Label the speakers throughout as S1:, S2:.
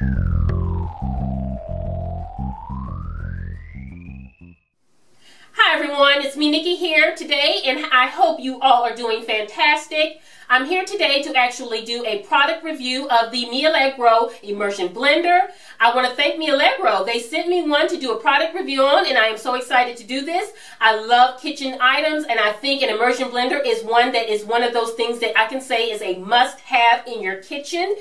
S1: Hi everyone, it's me Nikki here today and I hope you all are doing fantastic. I'm here today to actually do a product review of the Mi Allegro Immersion Blender. I want to thank Mi Allegro. They sent me one to do a product review on and I am so excited to do this. I love kitchen items and I think an immersion blender is one that is one of those things that I can say is a must have in your kitchen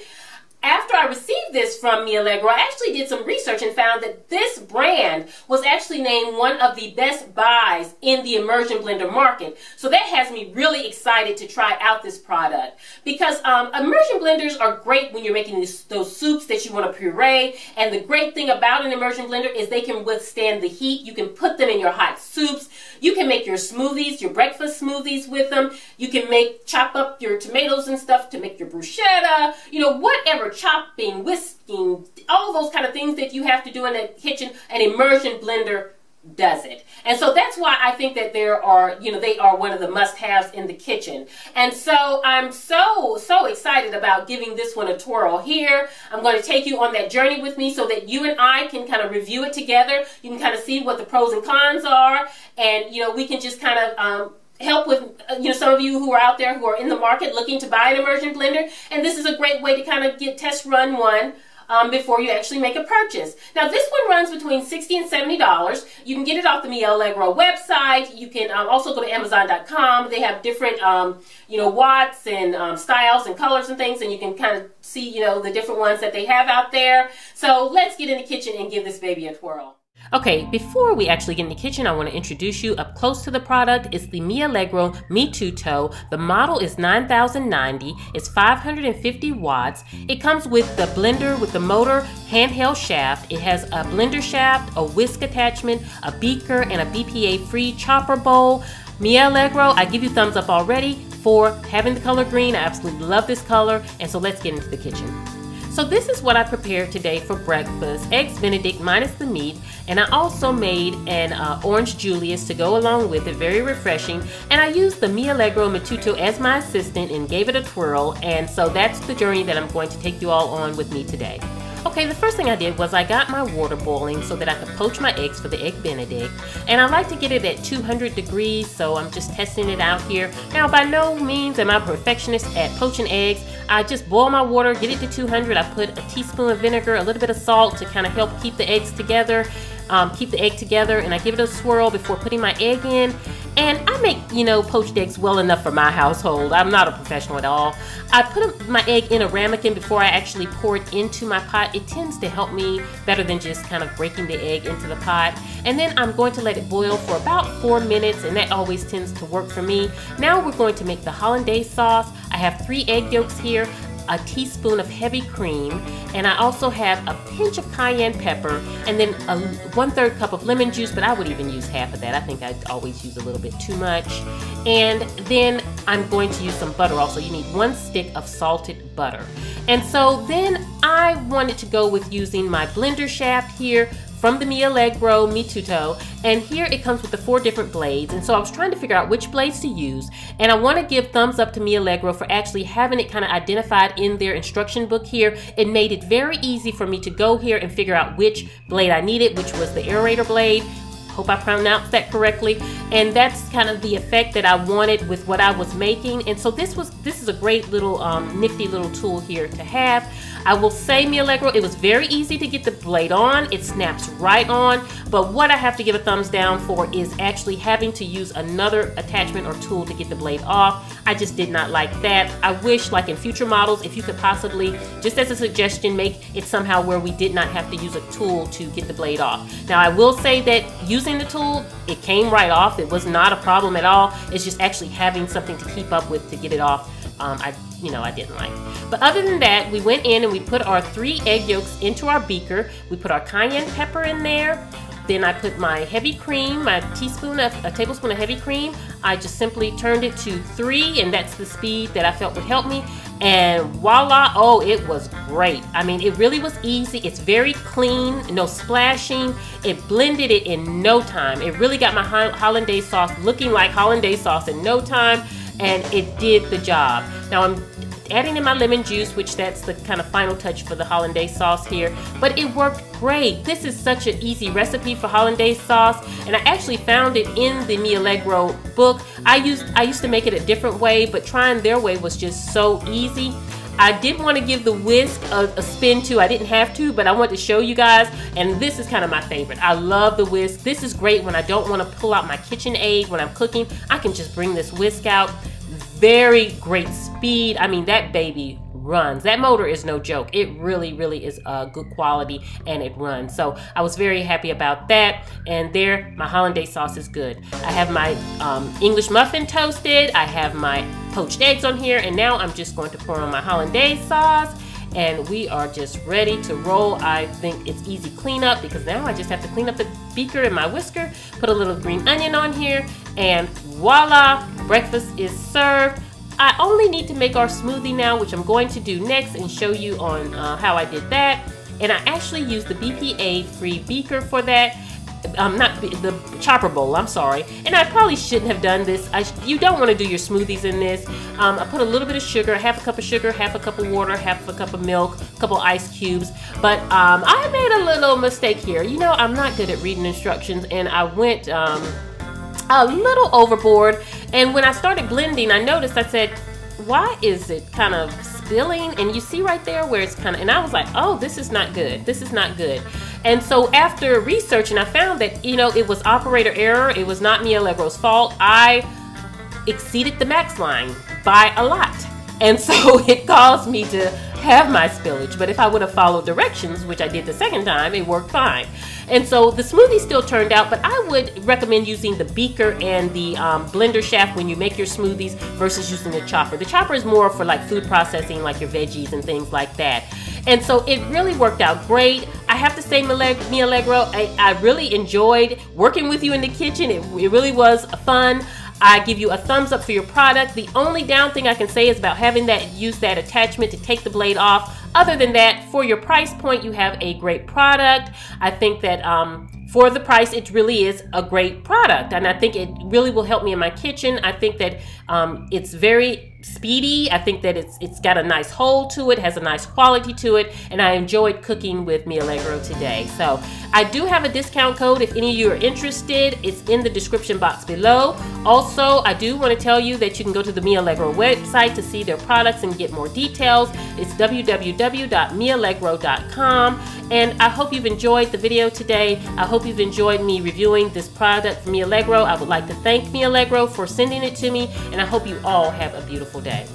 S1: after I received this from Mi Allegro, I actually did some research and found that this brand was actually named one of the best buys in the immersion blender market. So that has me really excited to try out this product because um, immersion blenders are great when you're making this, those soups that you want to puree. And the great thing about an immersion blender is they can withstand the heat. You can put them in your hot soups. You can make your smoothies, your breakfast smoothies with them. You can make, chop up your tomatoes and stuff to make your bruschetta, you know, whatever chopping, whisking, all those kind of things that you have to do in the kitchen, an immersion blender does it. And so that's why I think that there are, you know, they are one of the must-haves in the kitchen. And so I'm so, so excited about giving this one a twirl here. I'm going to take you on that journey with me so that you and I can kind of review it together. You can kind of see what the pros and cons are. And, you know, we can just kind of, um, help with uh, you know some of you who are out there who are in the market looking to buy an immersion blender and this is a great way to kind of get test run one um, before you actually make a purchase. Now this one runs between 60 and 70 dollars. You can get it off the Mi Allegro website. You can um, also go to Amazon.com. They have different um, you know watts and um, styles and colors and things, and you can kind of see you know the different ones that they have out there. So let's get in the kitchen and give this baby a twirl. Okay, before we actually get in the kitchen, I want to introduce you up close to the product. It's the Mi Allegro MiTutto. The model is 9090. It's 550 watts. It comes with the blender with the motor handheld shaft. It has a blender shaft, a whisk attachment, a beaker, and a BPA-free chopper bowl. Mi Allegro, I give you thumbs up already for having the color green. I absolutely love this color. And so let's get into the kitchen. So this is what I prepared today for breakfast. Eggs Benedict minus the meat. And I also made an uh, orange Julius to go along with it, very refreshing. And I used the Mi Allegro MiTutto as my assistant and gave it a twirl. And so that's the journey that I'm going to take you all on with me today. Okay, the first thing I did was I got my water boiling so that I could poach my eggs for the Egg Benedict. And I like to get it at 200 degrees, so I'm just testing it out here. Now, by no means am I a perfectionist at poaching eggs. I just boil my water, get it to 200. I put a teaspoon of vinegar, a little bit of salt to kind of help keep the eggs together um, keep the egg together and I give it a swirl before putting my egg in. And I make, you know, poached eggs well enough for my household. I'm not a professional at all. I put my egg in a ramekin before I actually pour it into my pot. It tends to help me better than just kind of breaking the egg into the pot. And then I'm going to let it boil for about four minutes and that always tends to work for me. Now we're going to make the hollandaise sauce. I have three egg yolks here a teaspoon of heavy cream, and I also have a pinch of cayenne pepper, and then a one third cup of lemon juice, but I would even use half of that. I think I always use a little bit too much. And then I'm going to use some butter also. You need one stick of salted butter. And so then I wanted to go with using my blender shaft here from the Mi Allegro MiTutto, and here it comes with the four different blades. And so I was trying to figure out which blades to use, and I want to give thumbs up to Mi Allegro for actually having it kind of identified in their instruction book here. It made it very easy for me to go here and figure out which blade I needed, which was the aerator blade, hope I pronounced that correctly. And that's kind of the effect that I wanted with what I was making. And so this was this is a great little um, nifty little tool here to have. I will say Mi Allegro, it was very easy to get the blade on. It snaps right on. But what I have to give a thumbs down for is actually having to use another attachment or tool to get the blade off. I just did not like that. I wish like in future models, if you could possibly, just as a suggestion, make it somehow where we did not have to use a tool to get the blade off. Now I will say that using the tool, it came right off. It was not a problem at all. It's just actually having something to keep up with to get it off. Um, I you know, I didn't like. But other than that, we went in and we put our three egg yolks into our beaker. We put our cayenne pepper in there. Then I put my heavy cream, my teaspoon of a tablespoon of heavy cream. I just simply turned it to three, and that's the speed that I felt would help me. And voila, oh, it was great. I mean, it really was easy. It's very clean, no splashing. It blended it in no time. It really got my hollandaise sauce looking like hollandaise sauce in no time, and it did the job. Now I'm adding in my lemon juice, which that's the kind of final touch for the hollandaise sauce here. But it worked great. This is such an easy recipe for hollandaise sauce, and I actually found it in the Mi Allegro book. I used I used to make it a different way, but trying their way was just so easy. I did want to give the whisk a, a, spin too. I didn't have to, but I wanted to show you guys. And this is kind of my favorite. I love the whisk. This is great when I don't want to pull out my KitchenAid when I'm cooking. I can just bring this whisk out. Very great speed. I mean, that baby runs. That motor is no joke. It really, really is uh, good quality and it runs. So I was very happy about that. And there, my hollandaise sauce is good. I have my um, English muffin toasted. I have my poached eggs on here. And now I'm just going to pour on my hollandaise sauce and we are just ready to roll. I think it's easy cleanup because now I just have to clean up the beaker and my whisker, put a little green onion on here, and voila, breakfast is served. I only need to make our smoothie now, which I'm going to do next and show you on uh, how I did that. And I actually used the BPA free beaker for that. Um, not the chopper bowl, I'm sorry. And I probably shouldn't have done this. I, you don't want to do your smoothies in this. Um, I put a little bit of sugar, half a cup of sugar, half a cup of water, half a cup of milk, a couple ice cubes. But um, I made a little mistake here. You know, I'm not good at reading instructions and I went um, a little overboard. And when I started blending, I noticed I said, why is it kind of spilling? And you see right there where it's kind of, and I was like, oh, this is not good. This is not good. And so after researching, I found that, you know, it was operator error. It was not Mi Allegro's fault. I exceeded the max line by a lot. And so it caused me to have my spillage. But if I would have followed directions, which I did the second time, it worked fine. And so the smoothie still turned out, but I would recommend using the beaker and the um, blender shaft when you make your smoothies versus using the chopper. The chopper is more for like food processing, like your veggies and things like that. And so it really worked out great. I have to say, Mi Allegro, I, I really enjoyed working with you in the kitchen. It, it really was fun. I give you a thumbs up for your product. The only down thing I can say is about having that use that attachment to take the blade off. Other than that, for your price point, you have a great product. I think that um, for the price, it really is a great product. And I think it really will help me in my kitchen. I think that um, it's very speedy. I think that it's it's got a nice hold to it, has a nice quality to it, and I enjoyed cooking with Mi Allegro today. So I do have a discount code if any of you are interested. It's in the description box below. Also, I do want to tell you that you can go to the Mi Allegro website to see their products and get more details. It's www.miallegro.com. And I hope you've enjoyed the video today. I hope you've enjoyed me reviewing this product from Mi Allegro. I would like to thank Mi Allegro for sending it to me, and I hope you all have a beautiful day.